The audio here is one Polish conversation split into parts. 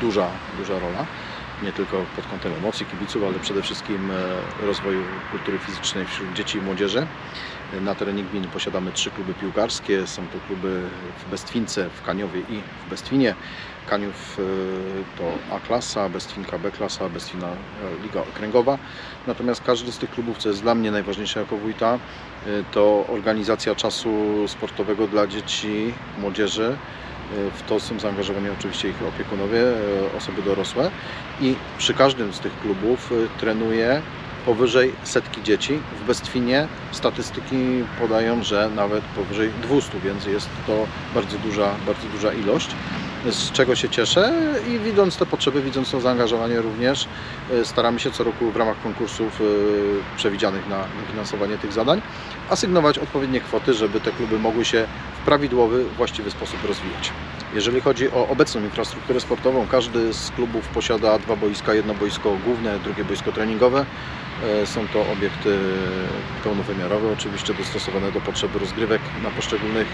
duża, duża rola. Nie tylko pod kątem emocji kibiców, ale przede wszystkim e, rozwoju kultury fizycznej wśród dzieci i młodzieży. Na terenie gminy posiadamy trzy kluby piłkarskie. Są to kluby w Bestwince, w Kaniowie i w Bestwinie. Kaniów e, to A klasa, Bestwinka B klasa, Bestwina e, Liga Okręgowa. Natomiast każdy z tych klubów, co jest dla mnie najważniejsze jako wójta, to organizacja czasu sportowego dla dzieci, młodzieży. E, W to są zaangażowani oczywiście ich opiekunowie, e, osoby dorosłe i przy każdym z tych klubów e, trenuje powyżej setki dzieci. W Bestwinie statystyki podają, że nawet powyżej 200, więc jest to bardzo duża, bardzo duża ilość. Z czego się cieszę i widząc te potrzeby, widząc to zaangażowanie również, staramy się co roku w ramach konkursów przewidzianych na finansowanie tych zadań asygnować odpowiednie kwoty, żeby te kluby mogły się w prawidłowy, właściwy sposób rozwijać. Jeżeli chodzi o obecną infrastrukturę sportową, każdy z klubów posiada dwa boiska, jedno boisko główne, drugie boisko treningowe. E, Są to obiekty pełnowymiarowe, oczywiście dostosowane do potrzeby rozgrywek na poszczególnych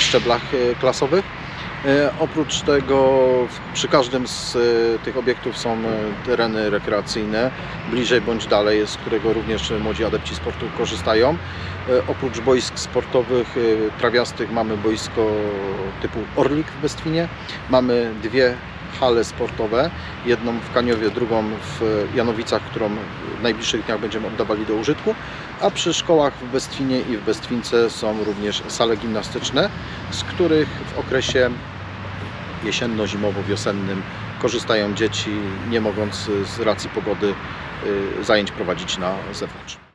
szczeblach e, klasowych. E, Oprócz tego przy każdym z e, tych obiektów są e, tereny rekreacyjne, bliżej bądź dalej, z którego również młodzi adepci sportu korzystają. Oprócz boisk sportowych trawiastych mamy boisko typu Orlik w Bestwinie, mamy dwie hale sportowe, jedną w Kaniowie, drugą w Janowicach, którą w najbliższych dniach będziemy oddawali do użytku, a przy szkołach w Bestwinie i w Bestwince są również sale gimnastyczne, z których w okresie jesienno-zimowo-wiosennym korzystają dzieci, nie mogąc z racji pogody y, zajęć prowadzić na zewnątrz.